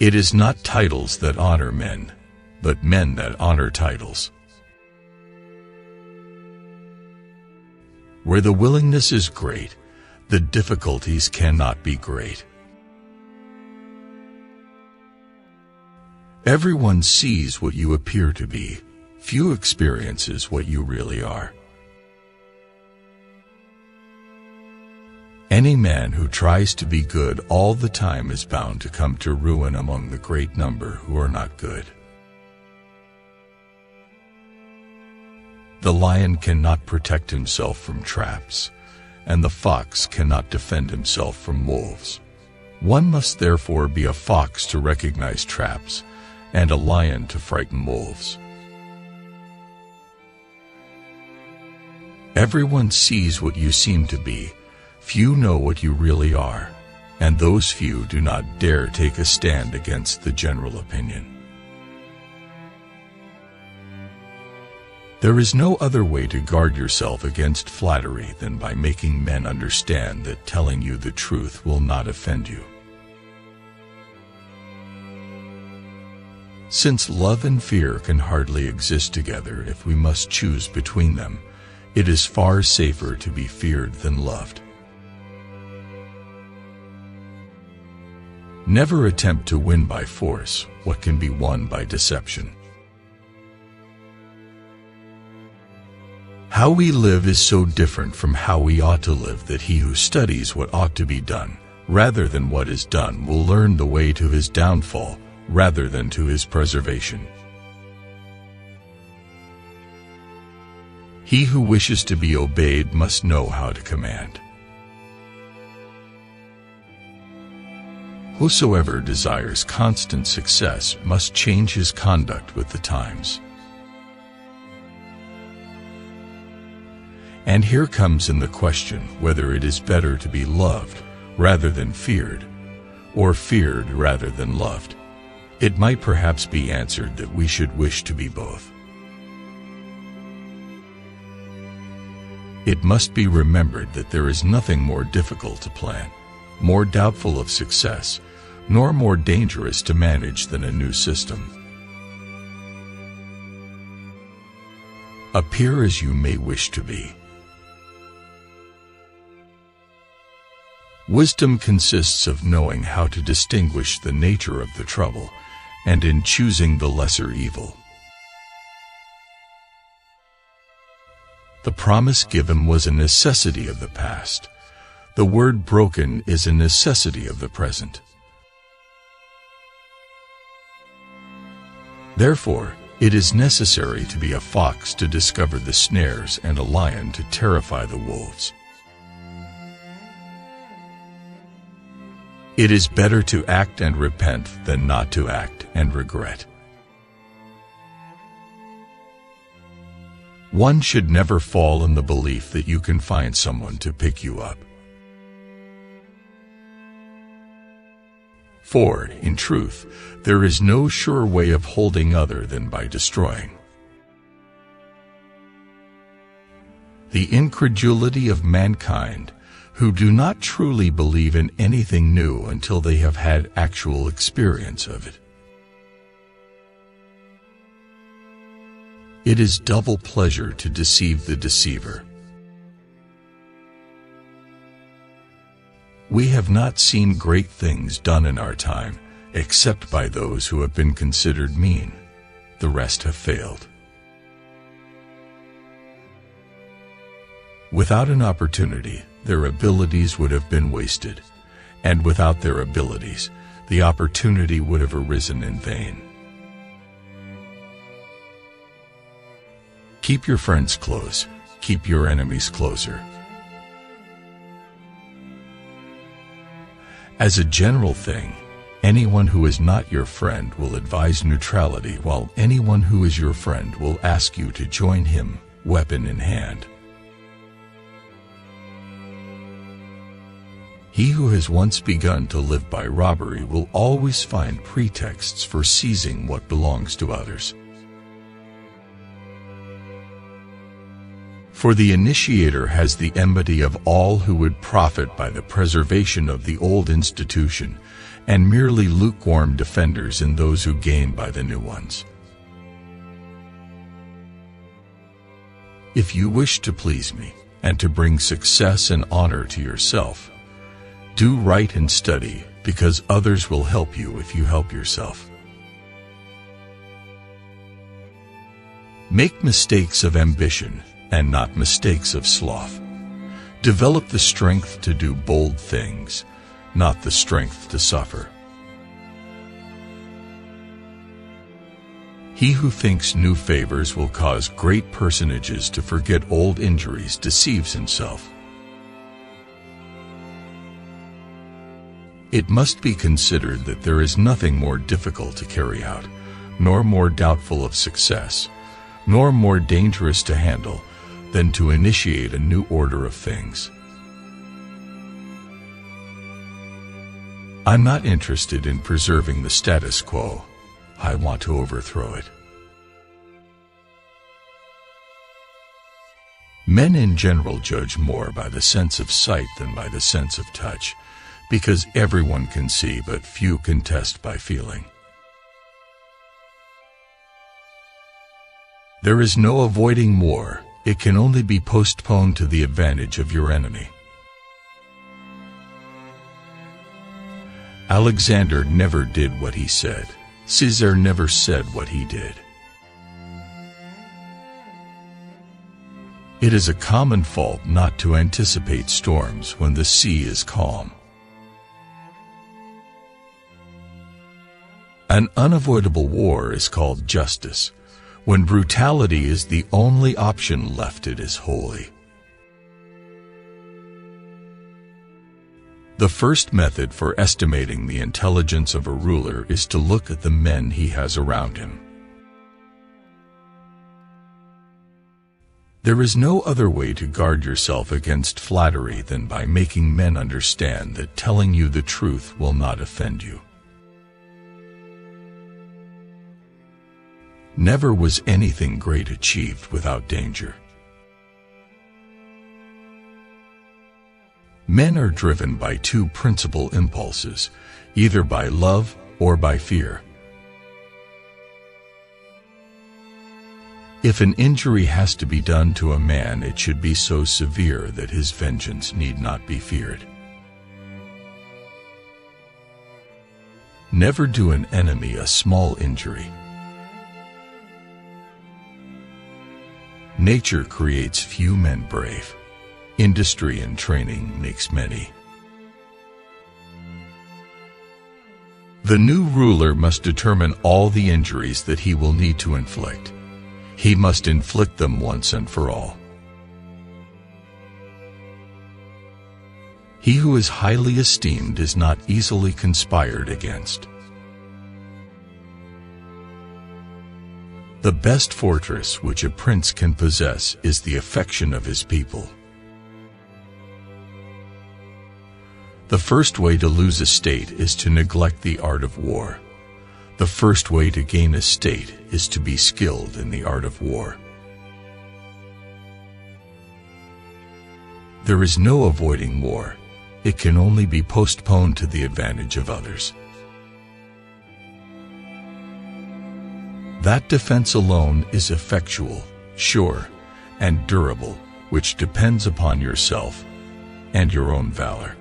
It is not titles that honor men, but men that honor titles. Where the willingness is great, the difficulties cannot be great. Everyone sees what you appear to be. Few experiences what you really are. Any man who tries to be good all the time is bound to come to ruin among the great number who are not good. The lion cannot protect himself from traps, and the fox cannot defend himself from wolves. One must therefore be a fox to recognize traps, and a lion to frighten wolves. Everyone sees what you seem to be, Few know what you really are, and those few do not dare take a stand against the general opinion. There is no other way to guard yourself against flattery than by making men understand that telling you the truth will not offend you. Since love and fear can hardly exist together if we must choose between them, it is far safer to be feared than loved. Never attempt to win by force what can be won by deception. How we live is so different from how we ought to live that he who studies what ought to be done, rather than what is done, will learn the way to his downfall, rather than to his preservation. He who wishes to be obeyed must know how to command. Whosoever desires constant success must change his conduct with the times. And here comes in the question whether it is better to be loved rather than feared, or feared rather than loved. It might perhaps be answered that we should wish to be both. It must be remembered that there is nothing more difficult to plan, more doubtful of success, nor more dangerous to manage than a new system. Appear as you may wish to be. Wisdom consists of knowing how to distinguish the nature of the trouble and in choosing the lesser evil. The promise given was a necessity of the past. The word broken is a necessity of the present. Therefore, it is necessary to be a fox to discover the snares and a lion to terrify the wolves. It is better to act and repent than not to act and regret. One should never fall in the belief that you can find someone to pick you up. For, in truth, there is no sure way of holding other than by destroying. The incredulity of mankind, who do not truly believe in anything new until they have had actual experience of it. It is double pleasure to deceive the deceiver. We have not seen great things done in our time, except by those who have been considered mean. The rest have failed. Without an opportunity, their abilities would have been wasted, and without their abilities, the opportunity would have arisen in vain. Keep your friends close, keep your enemies closer. As a general thing, anyone who is not your friend will advise neutrality while anyone who is your friend will ask you to join him, weapon in hand. He who has once begun to live by robbery will always find pretexts for seizing what belongs to others. For the initiator has the enmity of all who would profit by the preservation of the old institution, and merely lukewarm defenders in those who gain by the new ones. If you wish to please me, and to bring success and honor to yourself, do right and study, because others will help you if you help yourself. Make mistakes of ambition, and not mistakes of sloth. Develop the strength to do bold things, not the strength to suffer. He who thinks new favors will cause great personages to forget old injuries deceives himself. It must be considered that there is nothing more difficult to carry out, nor more doubtful of success, nor more dangerous to handle than to initiate a new order of things. I'm not interested in preserving the status quo. I want to overthrow it. Men in general judge more by the sense of sight than by the sense of touch, because everyone can see but few can test by feeling. There is no avoiding war, it can only be postponed to the advantage of your enemy. Alexander never did what he said. Caesar never said what he did. It is a common fault not to anticipate storms when the sea is calm. An unavoidable war is called justice. When brutality is the only option left, it is holy. The first method for estimating the intelligence of a ruler is to look at the men he has around him. There is no other way to guard yourself against flattery than by making men understand that telling you the truth will not offend you. Never was anything great achieved without danger. Men are driven by two principal impulses, either by love or by fear. If an injury has to be done to a man, it should be so severe that his vengeance need not be feared. Never do an enemy a small injury. Nature creates few men brave. Industry and training makes many. The new ruler must determine all the injuries that he will need to inflict. He must inflict them once and for all. He who is highly esteemed is not easily conspired against. The best fortress which a prince can possess is the affection of his people. The first way to lose a state is to neglect the art of war. The first way to gain a state is to be skilled in the art of war. There is no avoiding war. It can only be postponed to the advantage of others. That defense alone is effectual, sure, and durable, which depends upon yourself and your own valor.